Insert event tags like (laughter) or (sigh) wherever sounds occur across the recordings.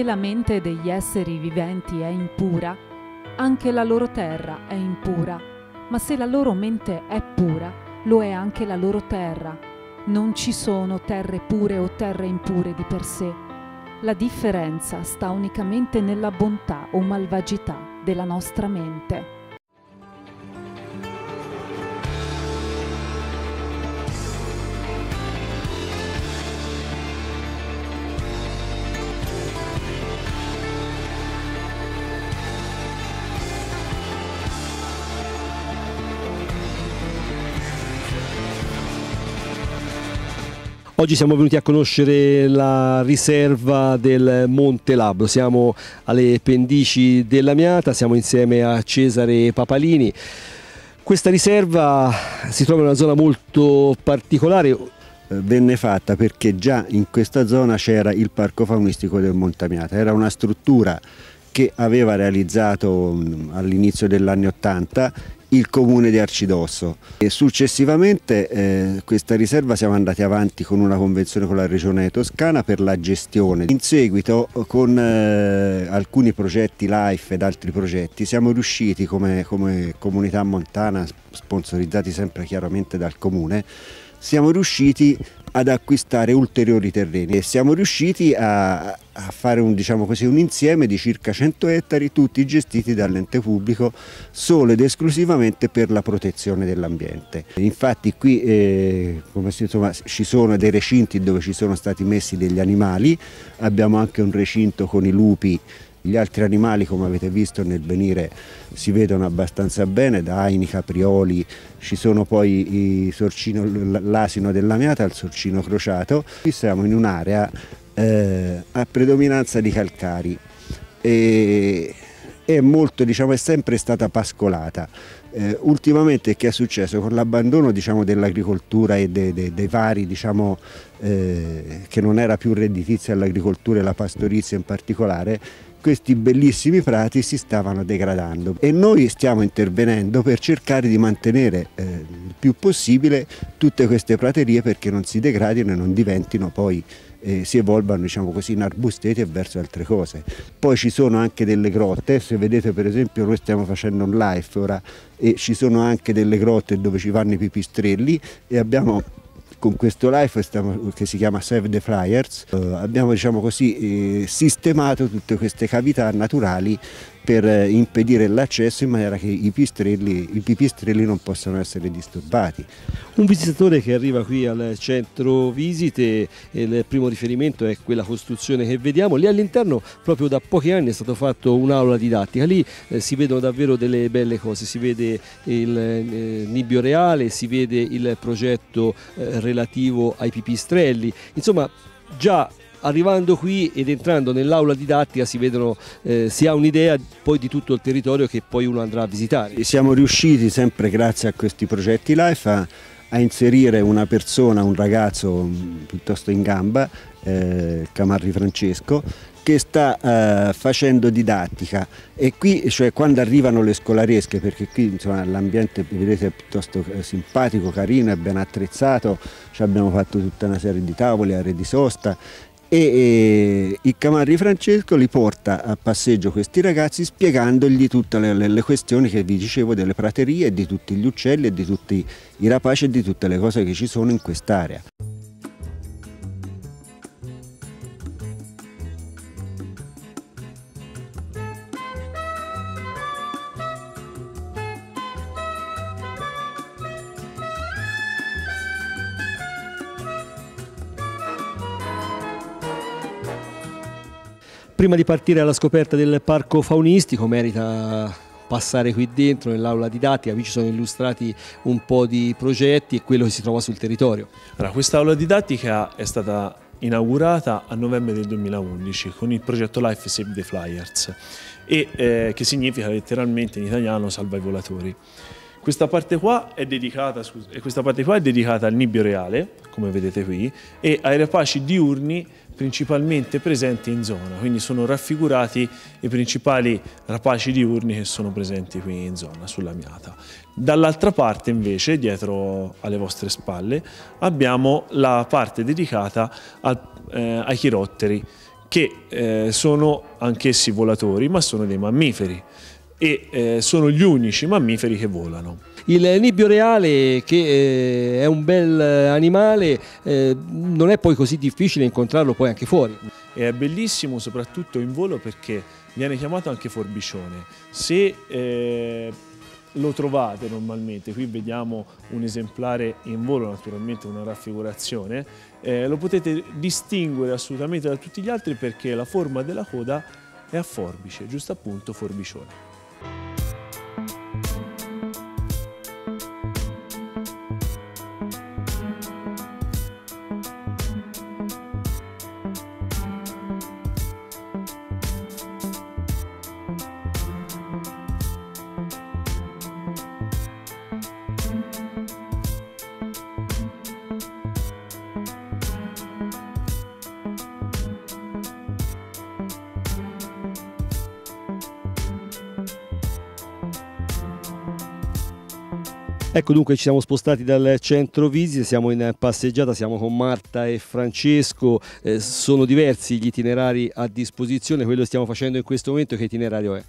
Se la mente degli esseri viventi è impura, anche la loro terra è impura, ma se la loro mente è pura, lo è anche la loro terra. Non ci sono terre pure o terre impure di per sé. La differenza sta unicamente nella bontà o malvagità della nostra mente. Oggi siamo venuti a conoscere la riserva del Monte Labro, siamo alle pendici della Miata, siamo insieme a Cesare Papalini. Questa riserva si trova in una zona molto particolare. Venne fatta perché già in questa zona c'era il parco faunistico del Montamiata, era una struttura che aveva realizzato all'inizio degli anni Ottanta il comune di Arcidosso. E successivamente eh, questa riserva siamo andati avanti con una convenzione con la regione toscana per la gestione. In seguito con eh, alcuni progetti LIFE ed altri progetti siamo riusciti come, come comunità montana, sponsorizzati sempre chiaramente dal comune, siamo riusciti ad acquistare ulteriori terreni e siamo riusciti a, a fare un, diciamo così, un, insieme di circa 100 ettari tutti gestiti dall'ente pubblico solo ed esclusivamente per la protezione dell'ambiente. Infatti qui eh, si, insomma, ci sono dei recinti dove ci sono stati messi degli animali, abbiamo anche un recinto con i lupi gli altri animali come avete visto nel venire si vedono abbastanza bene, da Aini, Caprioli, ci sono poi l'asino della Miata, il sorcino crociato. Qui siamo in un'area eh, a predominanza di calcari e è, molto, diciamo, è sempre stata pascolata. Eh, ultimamente che è successo con l'abbandono diciamo, dell'agricoltura e dei, dei, dei vari diciamo, eh, che non era più redditizia l'agricoltura e la pastorizia in particolare questi bellissimi prati si stavano degradando e noi stiamo intervenendo per cercare di mantenere eh, il più possibile tutte queste praterie perché non si degradino e non diventino poi eh, si evolvano diciamo così in arbusteti e verso altre cose. Poi ci sono anche delle grotte, se vedete per esempio noi stiamo facendo un live ora e ci sono anche delle grotte dove ci vanno i pipistrelli e abbiamo con questo live che si chiama Save the Flyers eh, abbiamo diciamo così, eh, sistemato tutte queste cavità naturali per eh, impedire l'accesso in maniera che i pipistrelli, i pipistrelli non possano essere disturbati. Un visitatore che arriva qui al centro visite, il primo riferimento è quella costruzione che vediamo, lì all'interno proprio da pochi anni è stato fatto un'aula didattica, lì eh, si vedono davvero delle belle cose, si vede il eh, nibbio reale, si vede il progetto eh, relativo ai pipistrelli, insomma già arrivando qui ed entrando nell'aula didattica si, vedono, eh, si ha un'idea poi di tutto il territorio che poi uno andrà a visitare. Siamo riusciti sempre grazie a questi progetti LIFE a, a inserire una persona, un ragazzo mm, piuttosto in gamba, eh, Camarri Francesco, che sta eh, facendo didattica e qui cioè, quando arrivano le scolaresche perché qui l'ambiente vedete è piuttosto eh, simpatico, carino, è ben attrezzato cioè, abbiamo fatto tutta una serie di tavole, aree di sosta e, e il Camarri Francesco li porta a passeggio questi ragazzi spiegandogli tutte le, le, questioni che vi dicevo delle praterie, di tutti gli uccelli di tutti i rapaci e di tutte le cose che ci sono in quest'area. Prima di partire alla scoperta del parco faunistico merita passare qui dentro nell'aula didattica, qui ci sono illustrati un po' di progetti e quello che si trova sul territorio. Allora, quest'aula didattica è stata inaugurata a novembre del 2011 con il progetto Life Save the Flyers e eh, che significa letteralmente in italiano salva i volatori. Questa parte, qua è dedicata, scusa, questa parte qua è dedicata al nibbio reale, come vedete qui, e ai rapaci diurni principalmente presenti in zona, quindi sono raffigurati i principali rapaci diurni che sono presenti qui in zona, sulla Miata. Dall'altra parte invece, dietro alle vostre spalle, abbiamo la parte dedicata al, eh, ai chirotteri che eh, sono anch'essi volatori, ma sono dei mammiferi e eh, sono gli unici mammiferi che volano. Il nibbio reale, che eh, è un bel animale, eh, non è poi così difficile incontrarlo poi anche fuori. È bellissimo soprattutto in volo perché viene chiamato anche forbicione. Se eh, lo trovate normalmente, qui vediamo un esemplare in volo, naturalmente una raffigurazione, eh, lo potete distinguere assolutamente da tutti gli altri perché la forma della coda è a forbice, giusto appunto forbicione. Ecco dunque ci siamo spostati dal centro visite, siamo in passeggiata, siamo con Marta e Francesco, eh, sono diversi gli itinerari a disposizione, quello che stiamo facendo in questo momento che itinerario è?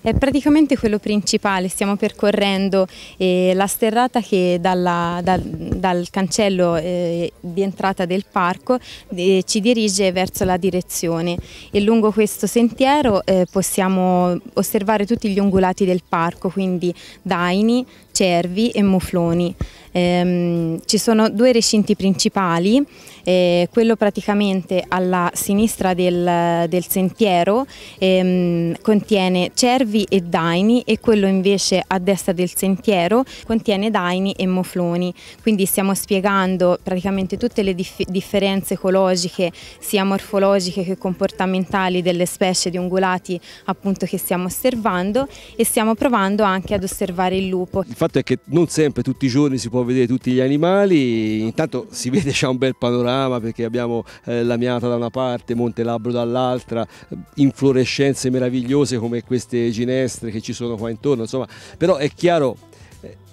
È praticamente quello principale, stiamo percorrendo eh, la sterrata che dalla, dal, dal, cancello eh, di entrata del parco eh, ci dirige verso la direzione e lungo questo sentiero eh, possiamo osservare tutti gli ungulati del parco, quindi daini, cervi e mufloni. Ehm, ci sono due recinti principali, eh, quello praticamente alla sinistra del, del sentiero ehm, contiene cervi e daini e quello invece a destra del sentiero contiene daini e mufloni. Quindi stiamo spiegando praticamente tutte le dif differenze ecologiche sia morfologiche che comportamentali delle specie di ungulati appunto che stiamo osservando e stiamo provando anche ad osservare il lupo. Il fatto è che non sempre tutti i giorni si può vedere tutti gli animali, intanto si (laughs) vede c'è un bel panorama perché abbiamo eh, Lamiata da una parte, Monte Labbro dall'altra, inflorescenze meravigliose come queste ginestre che ci sono qua intorno, insomma, però è chiaro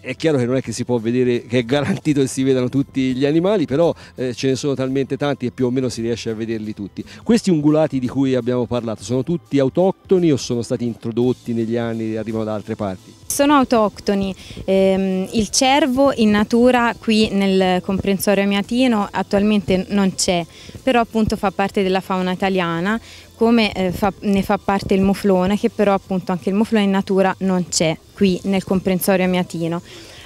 è chiaro che non è che si può vedere che è garantito che si vedano tutti gli animali, però eh, ce ne sono talmente tanti e più o meno si riesce a vederli tutti. Questi ungulati di cui abbiamo parlato sono tutti autoctoni o sono stati introdotti negli anni e arrivano da altre parti? Sono autoctoni, eh, il cervo in natura qui nel comprensorio amiatino attualmente non c'è, però appunto fa parte della fauna italiana, come eh, fa, ne fa parte il muflone, che però appunto anche il muflone in natura non c'è qui nel comprensorio amiatino.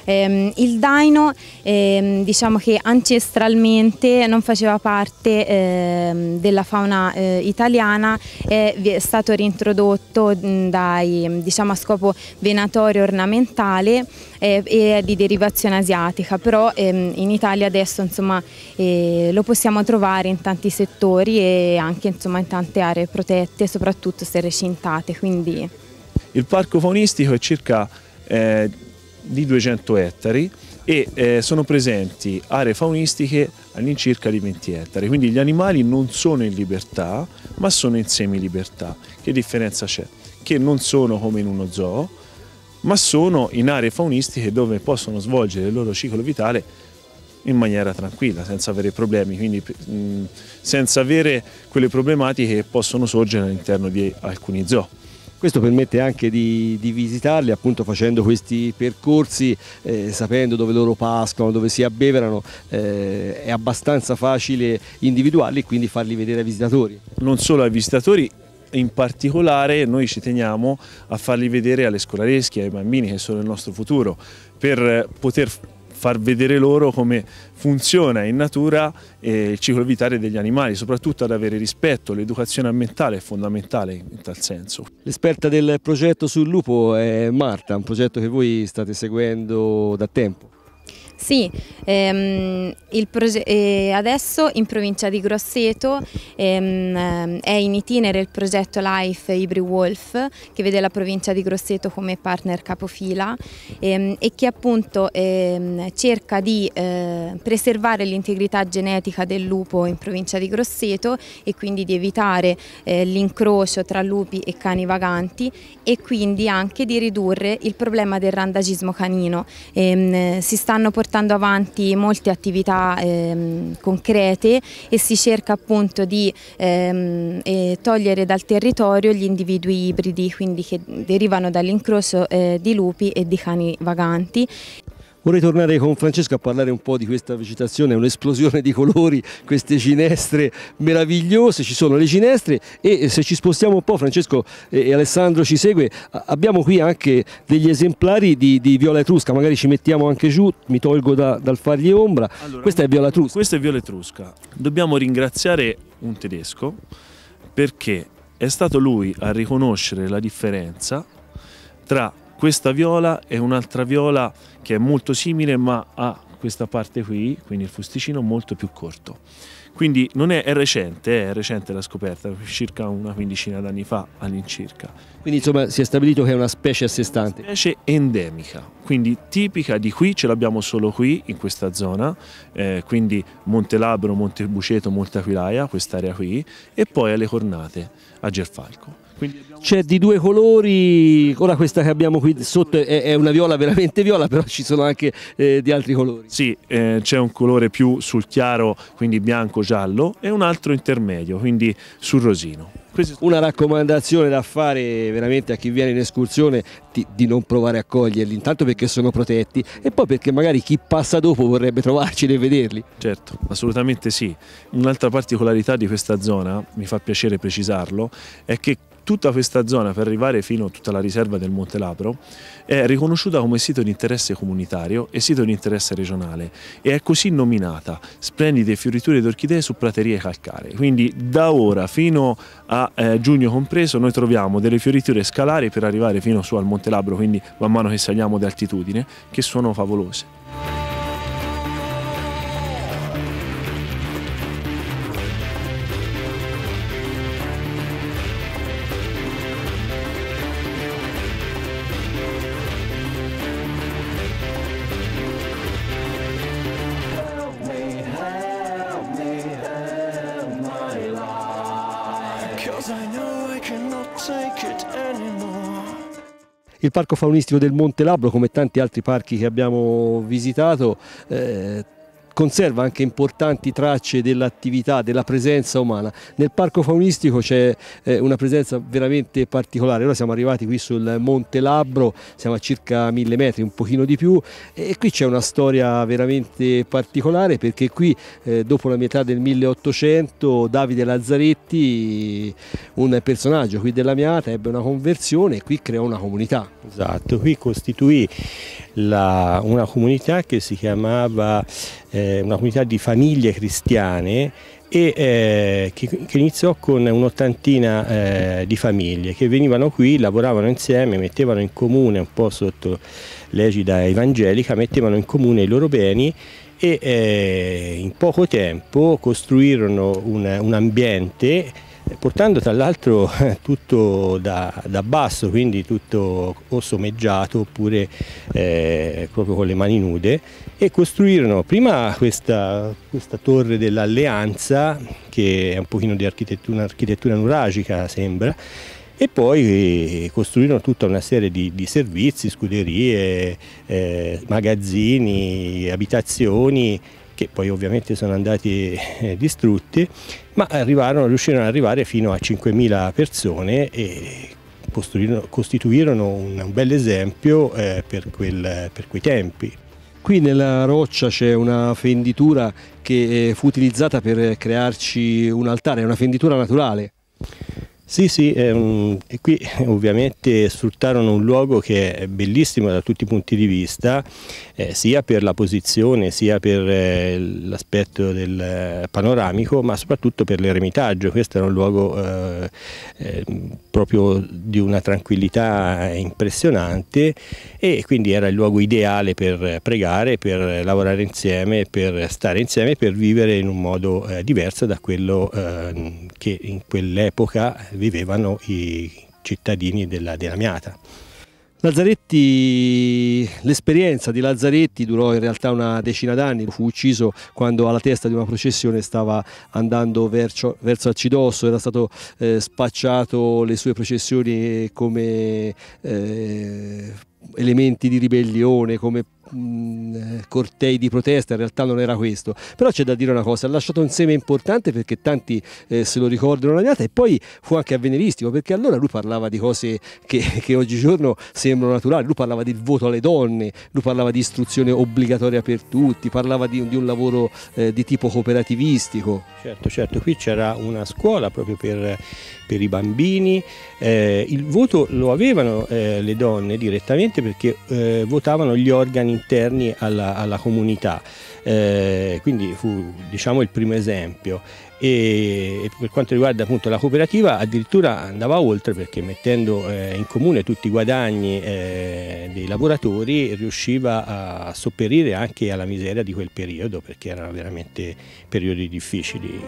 Eh, il daino eh, diciamo che ancestralmente non faceva parte eh, della fauna eh, italiana, è, è, stato reintrodotto dai, diciamo, a scopo venatorio ornamentale eh, e di derivazione asiatica, però ehm, in Italia adesso insomma, eh, lo possiamo trovare in tanti settori e anche insomma, in tante aree protette, soprattutto se recintate. Quindi... Il parco faunistico è circa di 200 ettari e eh, sono presenti aree faunistiche all'incirca di 20 ettari, quindi gli animali non sono in libertà ma sono in semi-libertà. Che differenza c'è? Che non sono come in uno zoo, ma sono in aree faunistiche dove possono svolgere il loro ciclo vitale in maniera tranquilla, senza avere problemi, quindi mh, senza avere quelle problematiche che possono sorgere all'interno di alcuni zoo. Questo permette anche di, di visitarli appunto facendo questi percorsi, eh, sapendo dove loro pascolano, dove si abbeverano, eh, è abbastanza facile individuarli e quindi farli vedere ai visitatori. Non solo ai visitatori, in particolare noi ci teniamo a farli vedere alle scolaresche, ai bambini che sono il nostro futuro, per poter far vedere loro come funziona in natura eh, il ciclo vitale degli animali, soprattutto ad avere rispetto, l'educazione ambientale è fondamentale in tal senso. L'esperta del progetto sul lupo è Marta, un progetto che voi state seguendo da tempo. Sì, ehm, eh, adesso in provincia di Grosseto ehm, è in itinere il progetto Life Ibri Wolf che vede la provincia di Grosseto come partner capofila ehm, e che appunto ehm, cerca di eh, preservare l'integrità genetica del lupo in provincia di Grosseto e quindi di evitare eh, l'incrocio tra lupi e cani vaganti e quindi anche di ridurre il problema del randagismo canino. Ehm, si stanno portando portando avanti molte attività ehm, concrete e si cerca appunto di ehm, eh, togliere dal territorio gli individui ibridi, quindi che derivano dall'incrocio eh, di lupi e di cani vaganti. Vorrei tornare con Francesco a parlare un po' di questa vegetazione, un'esplosione di colori, queste ginestre meravigliose, ci sono le ginestre e se ci spostiamo un po', Francesco e Alessandro ci segue, abbiamo qui anche degli esemplari di, di viola etrusca, magari ci mettiamo anche giù, mi tolgo da, dal fargli ombra, allora, questa è viola etrusca. Questa è viola etrusca, dobbiamo ringraziare un tedesco perché è stato lui a riconoscere la differenza tra questa viola è un'altra viola che è molto simile ma ha questa parte qui, quindi il fusticino molto più corto. Quindi non è, è recente, è recente la scoperta, circa una quindicina d'anni fa all'incirca. Quindi insomma si è stabilito che è una specie a sé stante. Specie endemica, quindi tipica di qui, ce l'abbiamo solo qui in questa zona, eh, quindi Monte Labro, Monte Buceto, Monte Aquilaia, quest'area qui, e poi alle Cornate a Gerfalco. C'è di due colori, ora questa che abbiamo qui sotto è, è una viola veramente viola, però ci sono anche eh, di altri colori. Sì, eh, c'è un colore più sul chiaro, quindi bianco-giallo, e un altro intermedio, quindi sul rosino. Una raccomandazione da fare veramente a chi viene in escursione di, di, non provare a coglierli, intanto perché sono protetti e poi perché magari chi passa dopo vorrebbe trovarceli e vederli. Certo, assolutamente sì. Un'altra particolarità di questa zona, mi fa piacere precisarlo, è che tutta questa zona per arrivare fino a tutta la riserva del Monte Labro è riconosciuta come sito di interesse comunitario e sito di interesse regionale e è così nominata splendide fioriture d'orchidee su praterie calcaree. Quindi da ora fino a eh, giugno compreso noi troviamo delle fioriture scalari per arrivare fino su al Monte Labro, quindi man mano che saliamo di altitudine, che sono favolose. Il parco faunistico del Monte Labro, come tanti altri parchi che abbiamo visitato, eh, conserva anche importanti tracce dell'attività, della presenza umana. Nel parco faunistico c'è eh, una presenza veramente particolare, ora siamo arrivati qui sul Monte Labbro, siamo a circa mille metri, un pochino di più e qui c'è una storia veramente particolare perché qui eh, dopo la metà del 1800 Davide Lazzaretti, un personaggio qui della Miata, ebbe una conversione e qui creò una comunità. Esatto, qui costituì la, una comunità che si chiamava eh, una comunità di famiglie cristiane e eh, che, che, iniziò con un'ottantina eh, di famiglie che venivano qui, lavoravano insieme, mettevano in comune un po' sotto l'egida evangelica, mettevano in comune i loro beni e eh, in poco tempo costruirono un, un ambiente portando tra l'altro (laughs) tutto da, da, basso, quindi tutto o sommeggiato oppure eh, proprio con le mani nude e costruirono prima questa, questa torre dell'alleanza che è un pochino di architettura, un'architettura nuragica sembra e poi costruirono tutta una serie di, di servizi, scuderie, eh, magazzini, abitazioni che poi ovviamente sono andati eh, distrutti, ma arrivarono, riuscirono ad arrivare fino a 5.000 persone e costituirono un, un bel esempio eh, per, quel, per quei tempi. Qui nella roccia c'è una fenditura che fu utilizzata per crearci un altare, è una fenditura naturale. Sì, sì, ehm, e qui (laughs) ovviamente sfruttarono un luogo che è bellissimo da tutti i punti di vista, eh, sia per la posizione, sia per eh, l'aspetto del eh, panoramico, ma soprattutto per l'eremitaggio. Questo era un luogo eh, ehm, proprio di una tranquillità impressionante e quindi era il luogo ideale per pregare, per lavorare insieme, per stare insieme, per vivere in un modo eh, diverso da quello che in quell'epoca vivevano i cittadini della, della Miata. L'esperienza di Lazzaretti durò in realtà una decina d'anni, fu ucciso quando alla testa di una processione stava andando verso, verso Alcidosso, era stato eh, spacciato le sue processioni come eh, elementi di ribellione, come mh, cortei di protesta, in realtà non era questo. Però c'è da dire una cosa, ha lasciato un seme importante perché tanti eh, se lo ricordano la data e poi fu anche avveniristico perché allora lui parlava di cose che, che oggigiorno sembrano naturali, lui parlava del voto alle donne, lui parlava di istruzione obbligatoria per tutti, parlava di, di un lavoro eh, di tipo cooperativistico. Certo, certo, qui c'era una scuola proprio per, per i bambini, eh, il voto lo avevano eh, le donne direttamente perché eh, votavano gli organi interni alla, alla comunità, eh, quindi fu diciamo il primo esempio. E per quanto riguarda appunto la cooperativa addirittura andava oltre perché mettendo eh, in comune tutti i guadagni eh, dei lavoratori riusciva a sopperire anche alla miseria di quel periodo perché erano veramente periodi difficili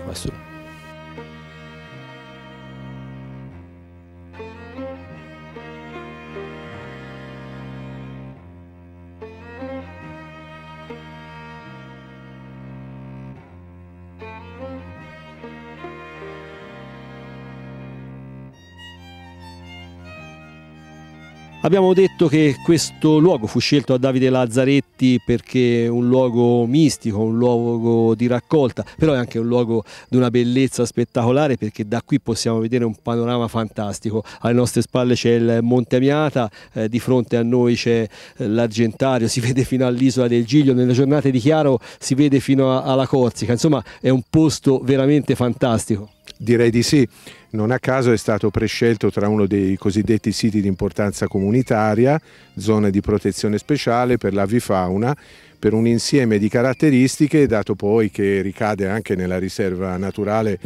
Abbiamo detto che questo luogo fu scelto da Davide Lazzaretti perché è un luogo mistico, un luogo di raccolta, però è anche un luogo di una bellezza spettacolare perché da qui possiamo vedere un panorama fantastico. Alle nostre spalle c'è il Monte Amiata, eh, di fronte a noi c'è eh, l'Argentario, si (laughs) vede fino all'isola del Giglio, nelle giornate di chiaro si vede fino a, alla Corsica, insomma è un posto veramente fantastico. Direi di sì, non a caso è stato prescelto tra uno dei cosiddetti siti di importanza comunitaria, zone di protezione speciale per l'avifauna, per un insieme di caratteristiche, dato poi che ricade anche nella riserva naturale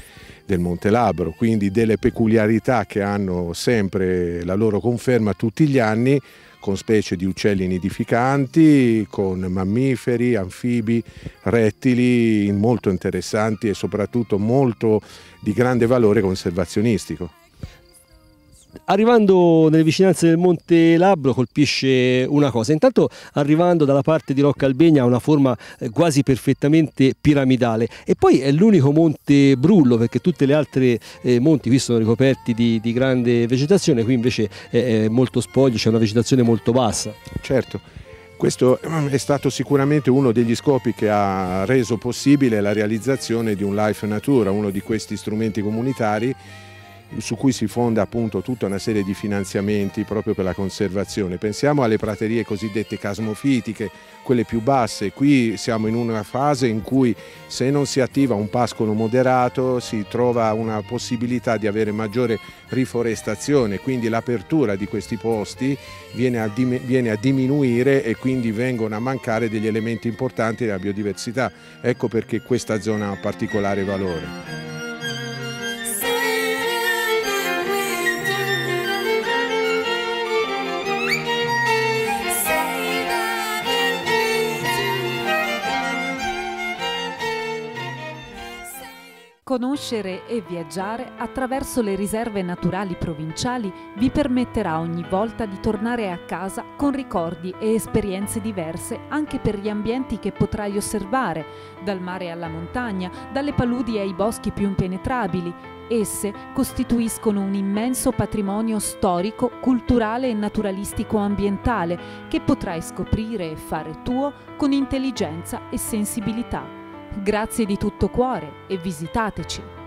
del Monte Labro, quindi delle peculiarità che hanno sempre la loro conferma tutti gli anni, con specie di uccelli nidificanti, con mammiferi, anfibi, rettili molto interessanti e soprattutto molto di grande valore conservazionistico. Arrivando nelle vicinanze del Monte Labro colpisce una cosa, intanto arrivando dalla parte di Rocca Albegna ha una forma eh, quasi perfettamente piramidale e poi è l'unico monte brullo perché tutte le altre eh, monti qui sono ricoperti di, di grande vegetazione, qui invece è, molto spoglio, c'è una vegetazione molto bassa. Certo. Questo è stato sicuramente uno degli scopi che ha reso possibile la realizzazione di un Life Natura, uno di questi strumenti comunitari su cui si fonda appunto tutta una serie di finanziamenti proprio per la conservazione. Pensiamo alle praterie cosiddette casmofitiche, quelle più basse. Qui siamo in una fase in cui se non si attiva un pascolo moderato si trova una possibilità di avere maggiore riforestazione, quindi l'apertura di questi posti viene a, viene a diminuire e quindi vengono a mancare degli elementi importanti della biodiversità. Ecco perché questa zona ha particolare valore. Conoscere e viaggiare attraverso le riserve naturali provinciali vi permetterà ogni volta di tornare a casa con ricordi e esperienze diverse anche per gli ambienti che potrai osservare, dal mare alla montagna, dalle paludi ai boschi più impenetrabili. Esse costituiscono un immenso patrimonio storico, culturale e naturalistico ambientale che potrai scoprire e fare tuo con intelligenza e sensibilità. Grazie di tutto cuore e visitateci!